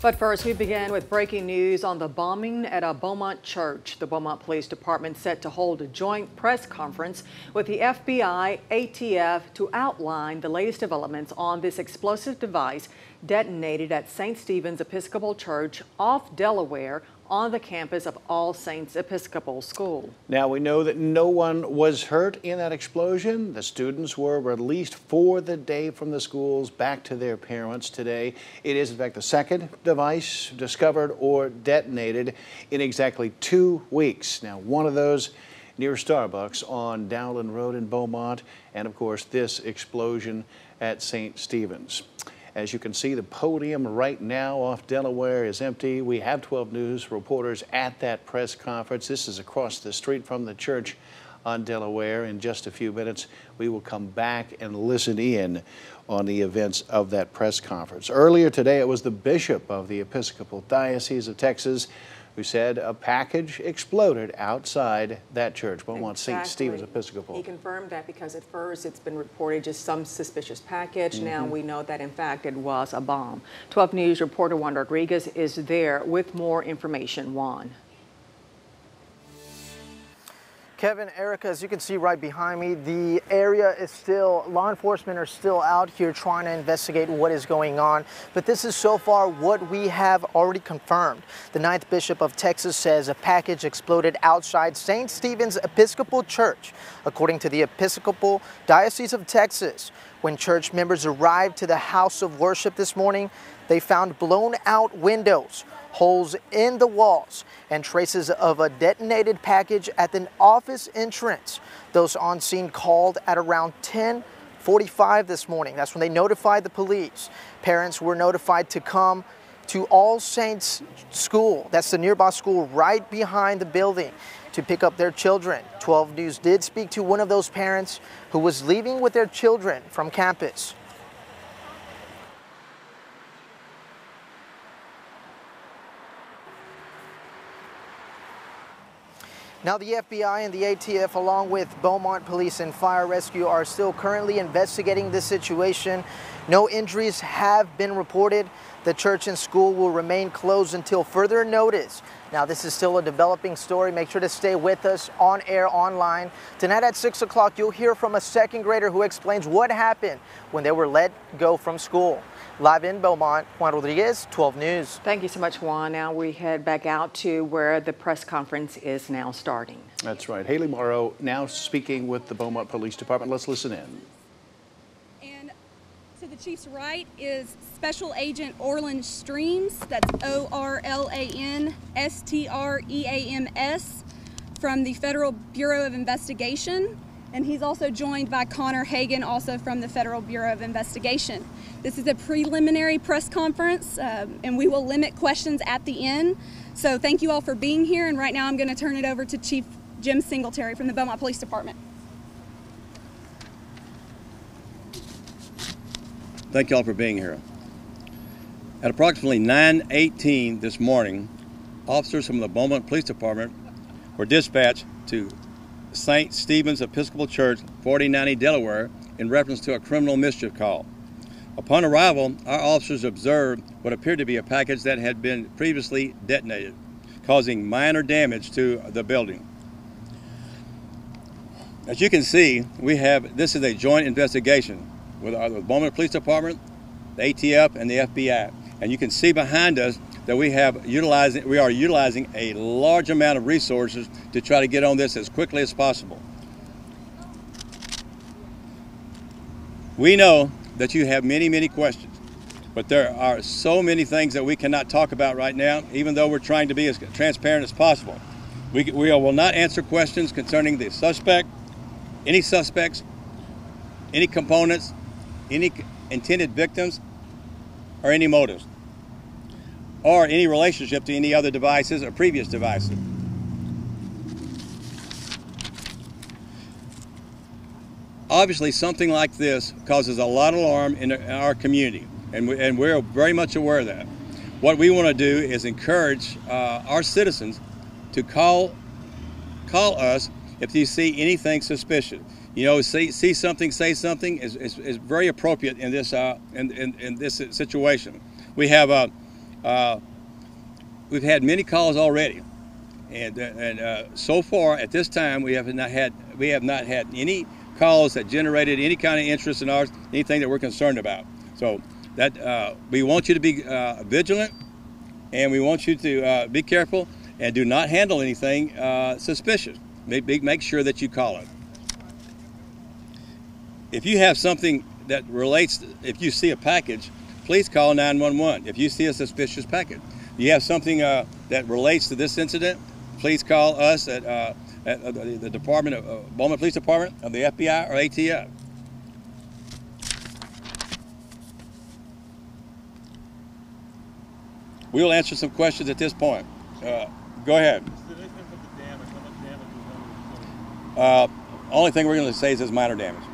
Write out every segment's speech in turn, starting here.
But first, we begin with breaking news on the bombing at a Beaumont church. The Beaumont Police Department set to hold a joint press conference with the FBI, ATF to outline the latest developments on this explosive device detonated at St. Stephen's Episcopal Church off Delaware on the campus of All Saints Episcopal School. Now we know that no one was hurt in that explosion. The students were released for the day from the schools back to their parents today. It is in fact the second device discovered or detonated in exactly two weeks. Now one of those near Starbucks on Dowlen Road in Beaumont and of course this explosion at St. Stephen's. As you can see, the podium right now off Delaware is empty. We have 12 News reporters at that press conference. This is across the street from the church on Delaware. In just a few minutes, we will come back and listen in on the events of that press conference. Earlier today, it was the bishop of the Episcopal Diocese of Texas who said a package exploded outside that church, Beaumont exactly. St. Stephen's Episcopal. He confirmed that because at first it's been reported just some suspicious package. Mm -hmm. Now we know that in fact it was a bomb. 12 News reporter Juan Rodriguez is there with more information. Juan. Kevin, Erica, as you can see right behind me, the area is still, law enforcement are still out here trying to investigate what is going on. But this is so far what we have already confirmed. The Ninth Bishop of Texas says a package exploded outside St. Stephen's Episcopal Church, according to the Episcopal Diocese of Texas. When church members arrived to the house of worship this morning, they found blown out windows, holes in the walls, and traces of a detonated package at the office entrance. Those on scene called at around 10:45 this morning. That's when they notified the police. Parents were notified to come to All Saints School. That's the nearby school right behind the building to pick up their children. 12 News did speak to one of those parents who was leaving with their children from campus. Now, the FBI and the ATF, along with Beaumont Police and Fire Rescue, are still currently investigating this situation. No injuries have been reported. The church and school will remain closed until further notice. Now, this is still a developing story. Make sure to stay with us on air, online. Tonight at 6 o'clock, you'll hear from a second grader who explains what happened when they were let go from school. Live in Beaumont, Juan Rodriguez, 12 News. Thank you so much, Juan. Now we head back out to where the press conference is now starting. That's right. Haley Morrow now speaking with the Beaumont Police Department. Let's listen in. And to the chief's right is Special Agent Orlan Streams. That's O R L A N S T R E A M S from the Federal Bureau of Investigation. And he's also joined by Connor Hagan, also from the Federal Bureau of Investigation. This is a preliminary press conference, um, and we will limit questions at the end. So thank you all for being here, and right now I'm going to turn it over to Chief Jim Singletary from the Beaumont Police Department. Thank you all for being here. At approximately 9.18 this morning, officers from the Beaumont Police Department were dispatched to St. Stephen's Episcopal Church, 4090 Delaware, in reference to a criminal mischief call. Upon arrival, our officers observed what appeared to be a package that had been previously detonated, causing minor damage to the building. As you can see, we have this is a joint investigation with the Beaumont Police Department, the ATF, and the FBI. And you can see behind us that we have utilizing we are utilizing a large amount of resources to try to get on this as quickly as possible. We know that you have many, many questions, but there are so many things that we cannot talk about right now, even though we're trying to be as transparent as possible. We, we will not answer questions concerning the suspect, any suspects, any components, any intended victims, or any motives or any relationship to any other devices or previous devices. Obviously, something like this causes a lot of alarm in our community, and, we, and we're very much aware of that. What we want to do is encourage uh, our citizens to call, call us if you see anything suspicious. You know, see, see something, say something is, is, is very appropriate in this, uh, in, in, in this situation. We have uh, uh, we've had many calls already, and uh, and uh, so far at this time we have not had we have not had any calls that generated any kind of interest in ours, anything that we're concerned about. So that uh, we want you to be uh, vigilant, and we want you to uh, be careful and do not handle anything suspicious. Make, make sure that you call it. If you have something that relates, if you see a package, please call 911. If you see a suspicious package, you have something uh, that relates to this incident, please call us at, uh, at uh, the, Department of uh, Beaumont Police Department of the FBI or ATF. We will answer some questions at this point. Uh, go ahead. Uh, only thing we're going to say is it's minor damage.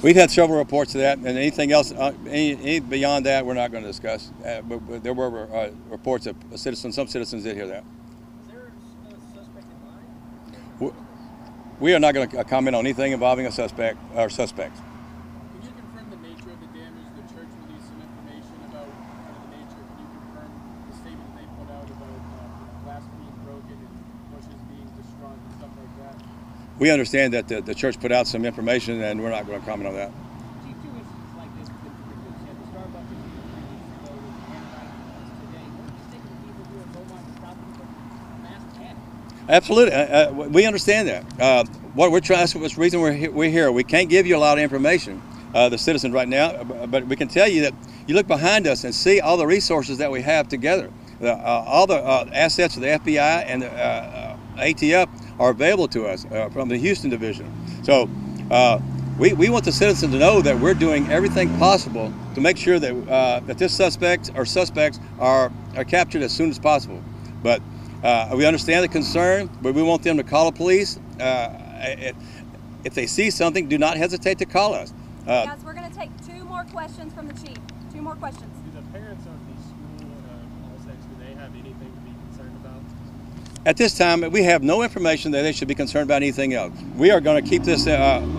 We've had several reports of that, and anything else, uh, any, any beyond that, we're not going to discuss. Uh, but, but there were uh, reports of citizens, some citizens did hear that. We- We are not going to comment on anything involving a suspect or suspects. Can you confirm the nature of the damage? The church released some information about kind of the nature. Can you confirm the statement they put out about uh, glass being broken and bushes being destroyed and stuff like that? We understand that the, the church put out some information, and we're not going to comment on that. Chief, two incidents like this have been frequent. You had the Starbucks incident three weeks ago and like today. What do you think of the people here in Beaumont to stop them from mass panic? Absolutely, uh, uh, we understand that. Uh, what we're trying, that's the reason we're here, we're here. We can't give you a lot of information, uh, the citizens right now, uh, but we can tell you that you look behind us and see all the resources that we have together. The, uh, all the uh, assets of the FBI and the ATF are available to us uh, from the Houston division. So uh, we, we want the citizens to know that we're doing everything possible to make sure that uh, that this suspect or suspects are are captured as soon as possible. But uh, we understand the concern, but we want them to call the police. Uh, if, if they see something, do not hesitate to call us. Uh, Guys, we're going to take two more questions from the chief. Two more questions. Do the parents of the school uh, All Saints, do they have anything to be concerned about? At this time, we have no information that they should be concerned about anything else. We are going to keep this uh,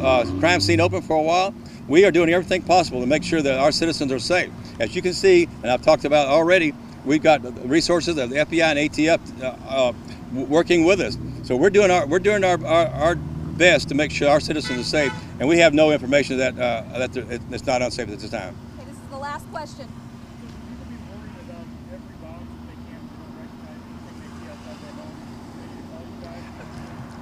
uh, crime scene open for a while. We are doing everything possible to make sure that our citizens are safe. As you can see, and I've talked about already, we've got the resources of the FBI and ATF uh, uh, working with us. So we're doing our we're doing our, our, our best to make sure our citizens are safe, and we have no information that uh, that it's not unsafe at this time. Okay, this is the last question. People be worried about every bounce that they can't do, recognize anything they see outside their home. They call you guys.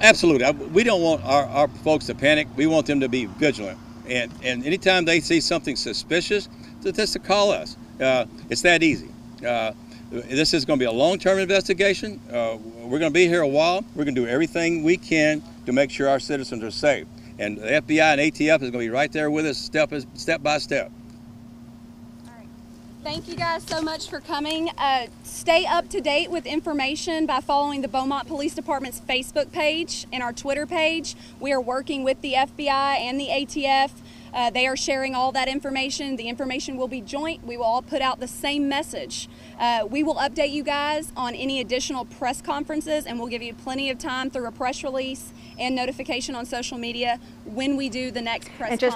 Absolutely. We don't want our, our folks to panic. We want them to be vigilant. And, and anytime they see something suspicious, just to call us. Uh, it's that easy. Uh, this is going to be a long-term investigation. Uh, we're going to be here a while. We're going to do everything we can to make sure our citizens are safe. And the FBI and ATF is going to be right there with us step, step by step. Thank you guys so much for coming. Uh, stay up to date with information by following the Beaumont Police Department's Facebook page and our Twitter page. We are working with the FBI and the ATF. Uh, they are sharing all that information. The information will be joint. We will all put out the same message. Uh, we will update you guys on any additional press conferences, and we'll give you plenty of time through a press release and notification on social media when we do the next press conference.